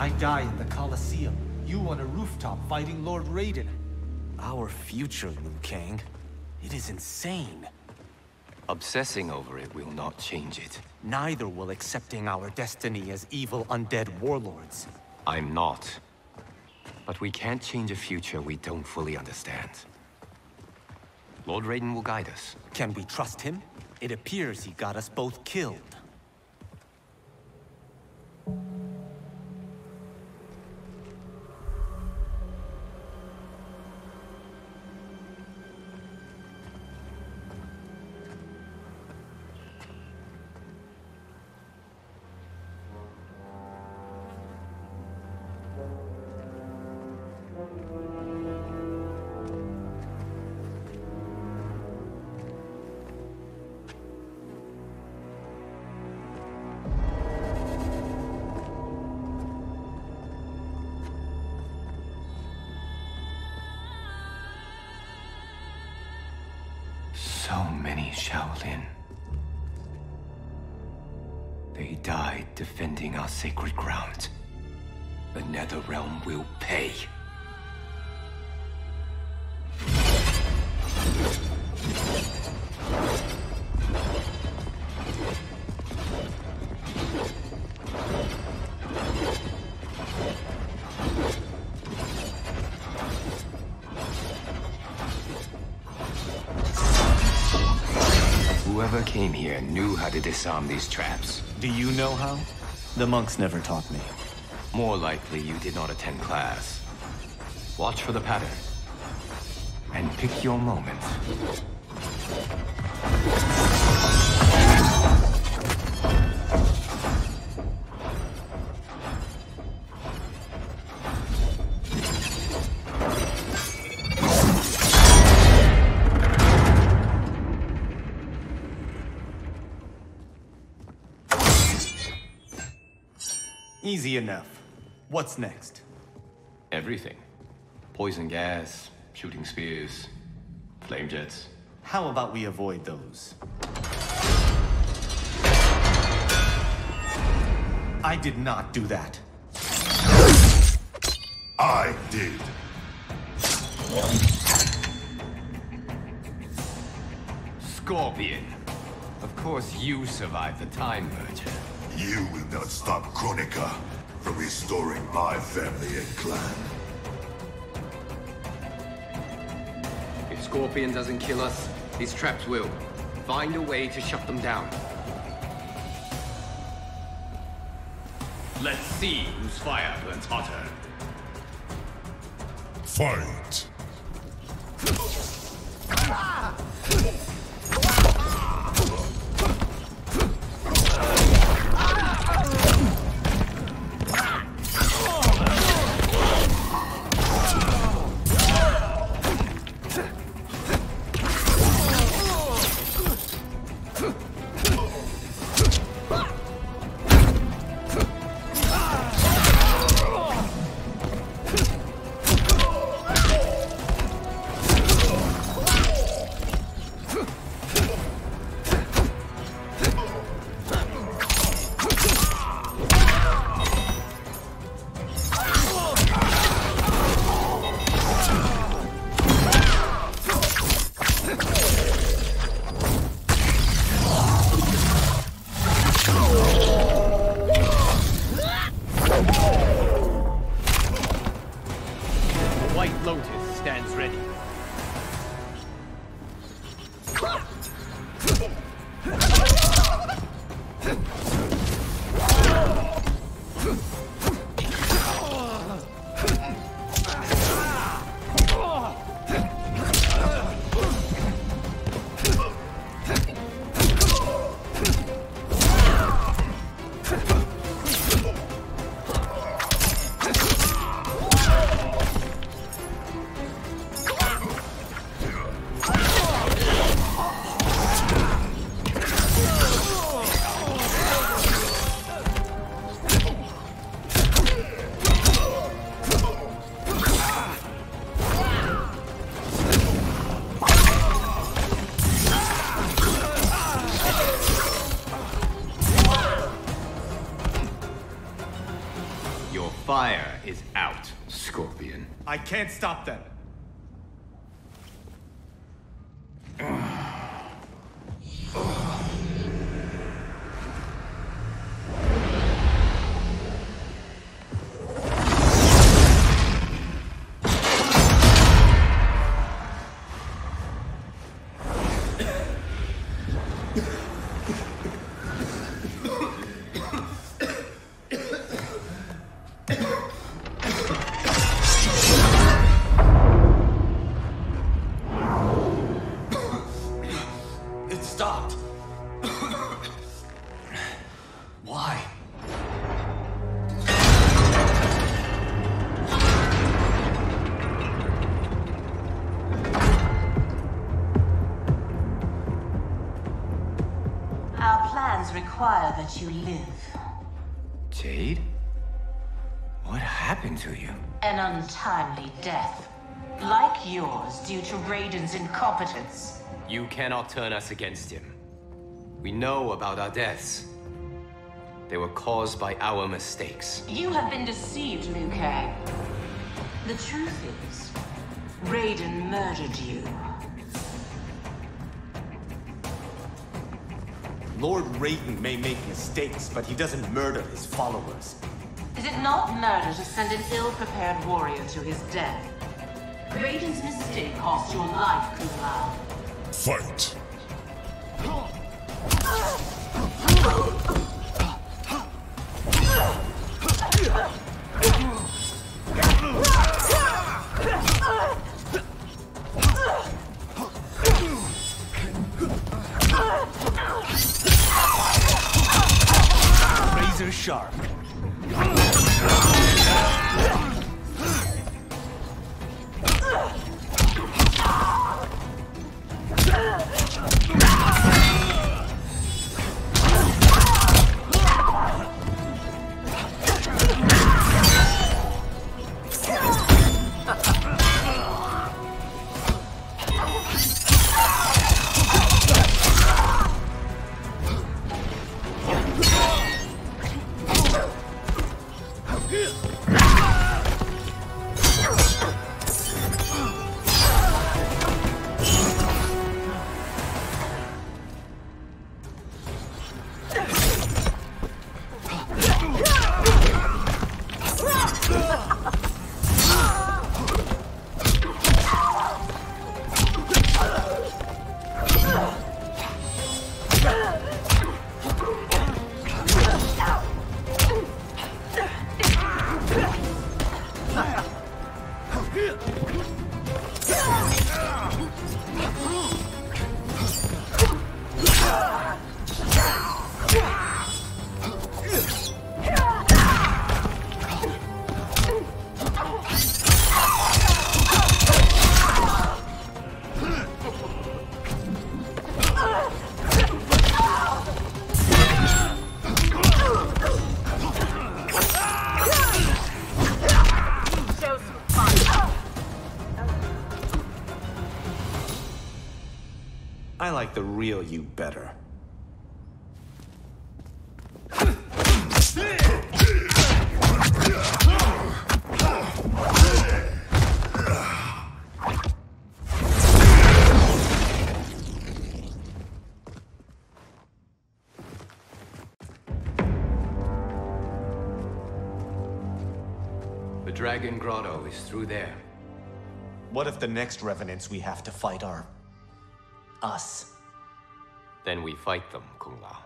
I die in the Colosseum. You on a rooftop fighting Lord Raiden. Our future, Liu Kang. It is insane. Obsessing over it will not change it. Neither will accepting our destiny as evil undead warlords. I'm not. But we can't change a future we don't fully understand. Lord Raiden will guide us. Can we trust him? It appears he got us both killed. Many Shaolin. They died defending our sacred ground. The Netherrealm will pay. Came here knew how to disarm these traps. Do you know how? The monks never taught me. More likely you did not attend class. Watch for the pattern. And pick your moment. Easy enough. What's next? Everything. Poison gas, shooting spears, flame jets. How about we avoid those? I did not do that. I did. Scorpion. Of course you survived the Time Merger. You will not stop Kronika from restoring my family and clan. If Scorpion doesn't kill us, these traps will. Find a way to shut them down. Let's see whose fire burns hotter. Fight! Your fire is out, Scorpion. I can't stop them. Why? Our plans require that you live. Jade? What happened to you? An untimely death. Like yours, due to Raiden's incompetence. You cannot turn us against him. We know about our deaths. They were caused by our mistakes. You have been deceived, Liu Kang. The truth is, Raiden murdered you. Lord Raiden may make mistakes, but he doesn't murder his followers. Is it not murder to send an ill-prepared warrior to his death? Raiden's mistake cost your life, Kung Fight! I like the real you better. The Dragon Grotto is through there. What if the next revenants we have to fight are... us? Then we fight them, Kung Lao.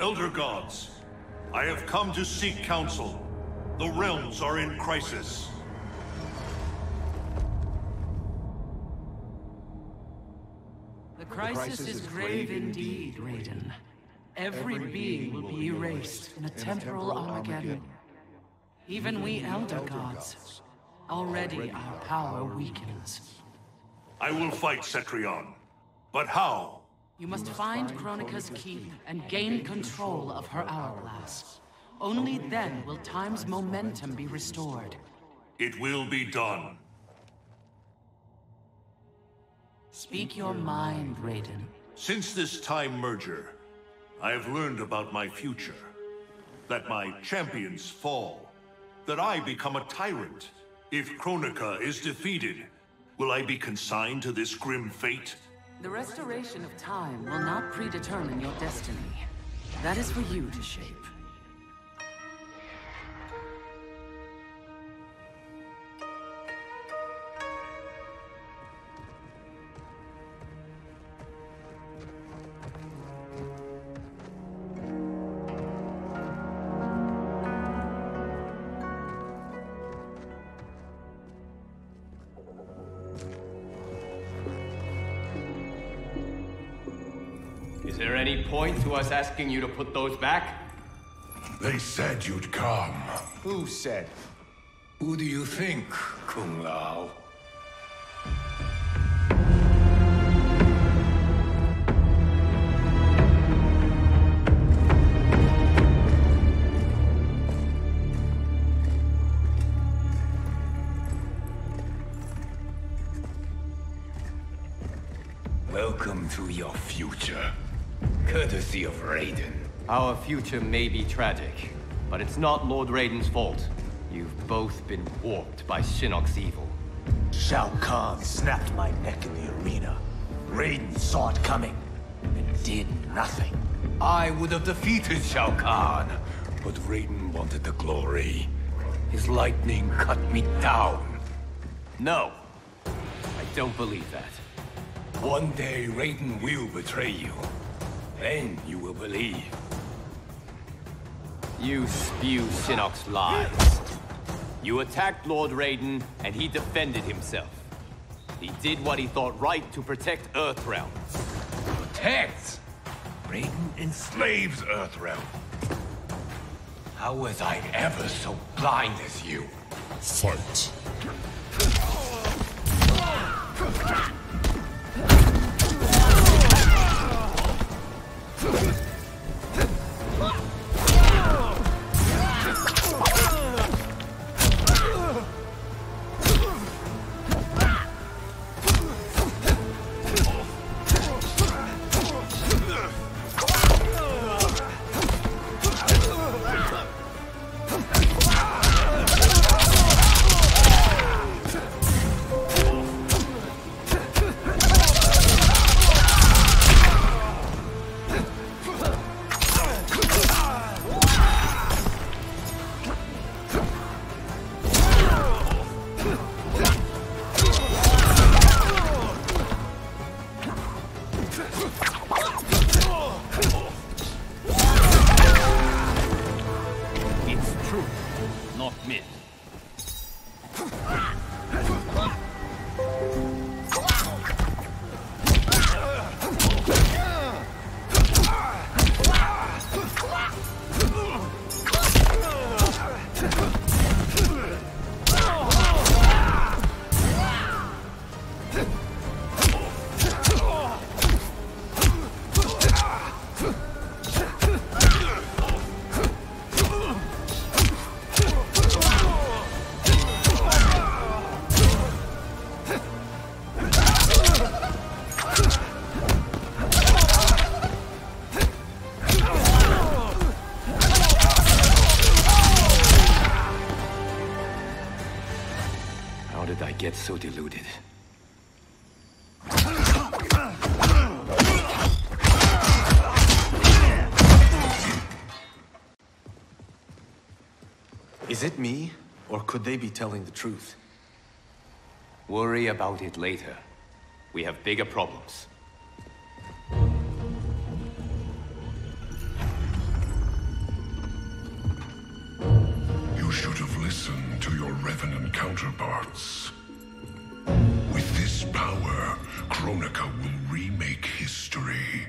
Elder gods, I have come to seek counsel. The realms are in crisis. The crisis is grave indeed, Raiden. Every being will be erased in a temporal Armageddon. Even we Elder Gods. Already our power weakens. I will fight Cetrion. But how? You must find Kronika's key and gain control of her hourglass. Only then will time's momentum be restored. It will be done. Speak your mind, Raiden. Since this time merger, I have learned about my future. That my champions fall. That I become a tyrant. If Kronika is defeated, will I be consigned to this grim fate? The restoration of time will not predetermine your destiny. That is for you to shape. Is there any point to us asking you to put those back? They said you'd come. Who said? Who do you think, Kung Lao? Courtesy of Raiden. Our future may be tragic, but it's not Lord Raiden's fault. You've both been warped by Shinnok's evil. Shao Kahn snapped my neck in the arena. Raiden saw it coming and did nothing. I would have defeated Shao Kahn, but Raiden wanted the glory. His lightning cut me down. No, I don't believe that. One day Raiden will betray you. Then you will believe. You spew Shinnok's lies. You attacked Lord Raiden, and he defended himself. He did what he thought right to protect Earthrealm. Protect! Raiden enslaves Earthrealm. How was I ever so blind as you? Fight. Let's go. Could they be telling the truth? Worry about it later. We have bigger problems. You should have listened to your Revenant counterparts. With this power, Kronika will remake history.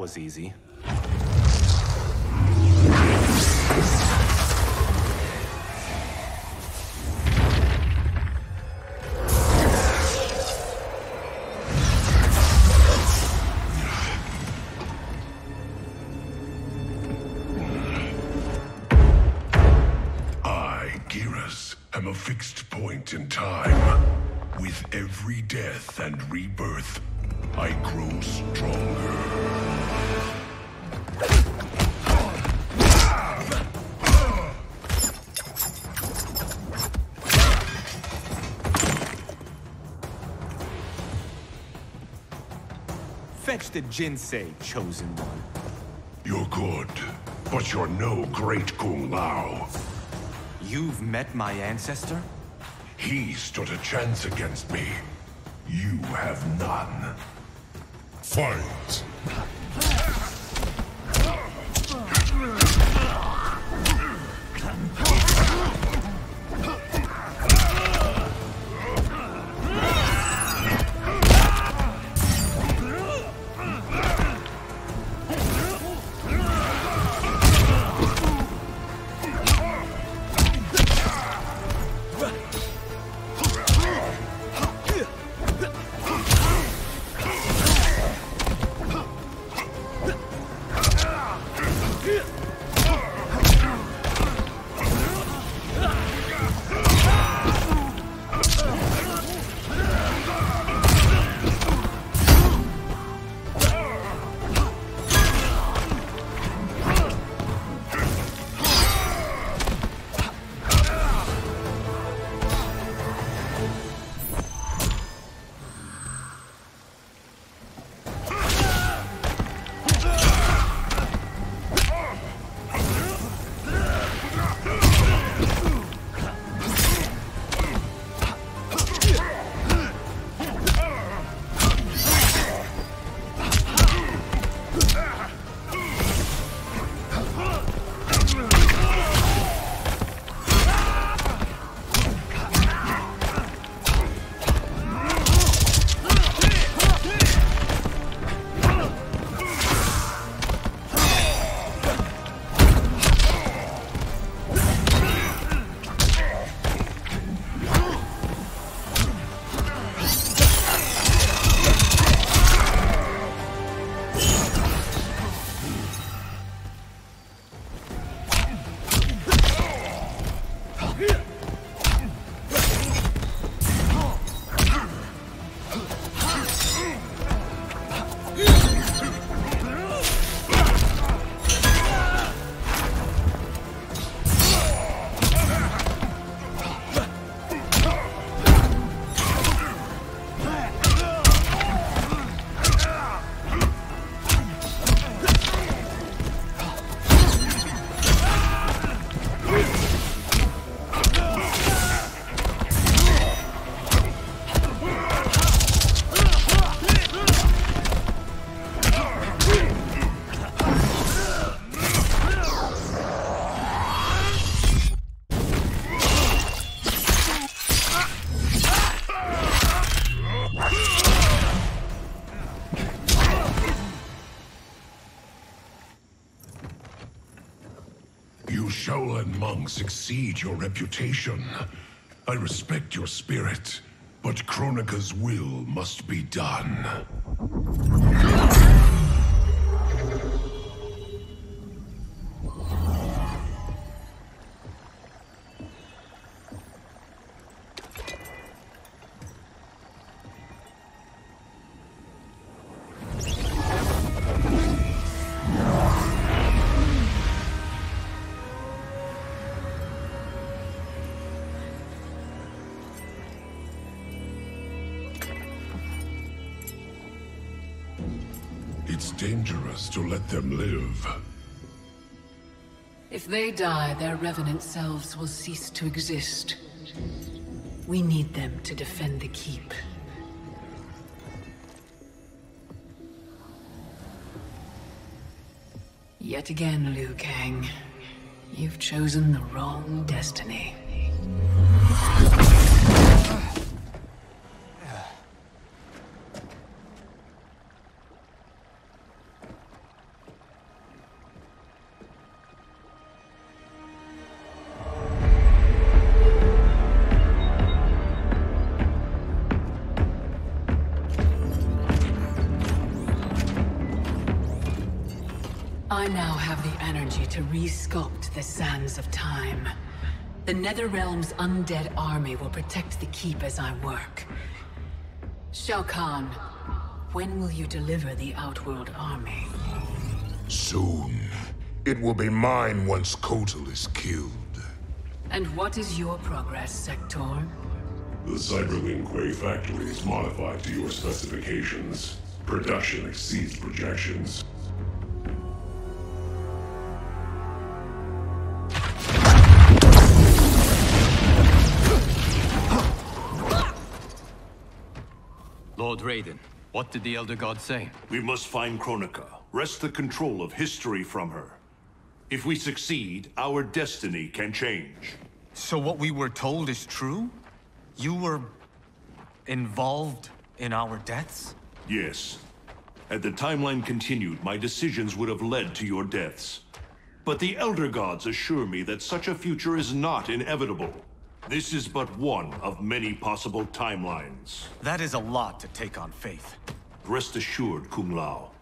was easy. am a fixed point in time. With every death and rebirth, I grow stronger. The Jinsei, chosen one. You're good, but you're no great Kung Lao. You've met my ancestor? He stood a chance against me. You have none. Fight! Your reputation. I respect your spirit, but Kronika's will must be done. Them live. If they die, their revenant selves will cease to exist. We need them to defend the keep. Yet again, Liu Kang. You've chosen the wrong destiny. The energy to re-sculpt the sands of time. The Netherrealm's undead army will protect the keep as I work. Shao Kahn, when will you deliver the Outworld army? Soon. It will be mine once Kotal is killed. And what is your progress, Sektor? The Cyber Lin Kuei factory is modified to your specifications. Production exceeds projections. Lord Raiden, what did the Elder God say? We must find Kronika, wrest the control of history from her. If we succeed, our destiny can change. So what we were told is true? You were... involved in our deaths? Yes. Had the timeline continued, my decisions would have led to your deaths. But the Elder Gods assure me that such a future is not inevitable. This is but one of many possible timelines. That is a lot to take on faith. Rest assured, Kung Lao.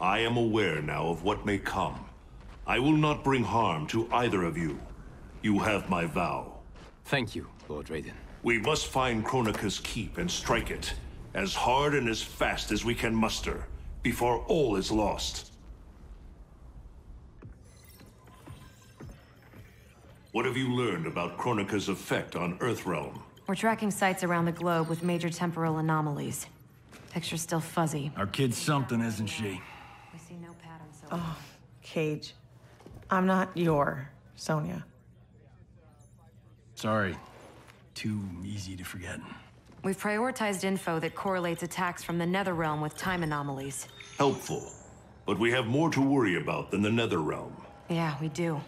I am aware now of what may come. I will not bring harm to either of you. You have my vow. Thank you, Lord Raiden. We must find Kronika's keep and strike it. As hard and as fast as we can muster, before all is lost. What have you learned about Kronika's effect on Earthrealm? We're tracking sites around the globe with major temporal anomalies. Picture's still fuzzy. Our kid's something, isn't she? We see no pattern so Oh, Cage. I'm not your Sonya. Sorry. Too easy to forget. We've prioritized info that correlates attacks from the Netherrealm with time anomalies. Helpful. But we have more to worry about than the Netherrealm. Yeah, we do.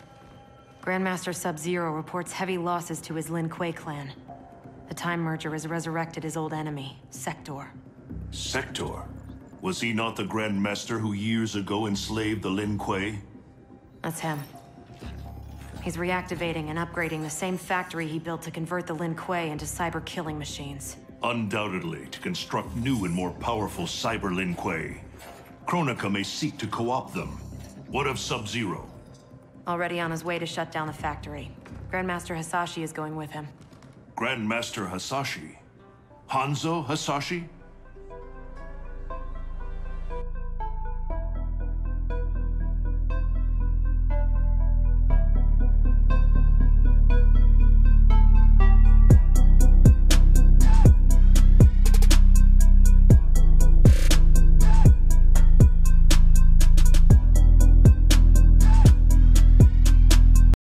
Grandmaster Sub-Zero reports heavy losses to his Lin Kuei clan. The Time Merger has resurrected his old enemy, Sektor. Sektor? Was he not the Grand Master who years ago enslaved the Lin Kuei? That's him. He's reactivating and upgrading the same factory he built to convert the Lin Kuei into cyber-killing machines. Undoubtedly, to construct new and more powerful cyber Lin Kuei. Kronika may seek to co-opt them. What of Sub-Zero? Already on his way to shut down the factory. Grandmaster Hasashi is going with him. Grandmaster Hasashi? Hanzo Hasashi?